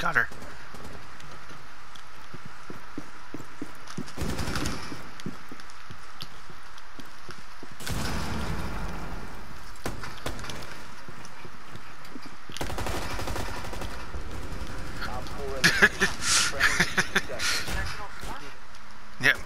Got her. yep.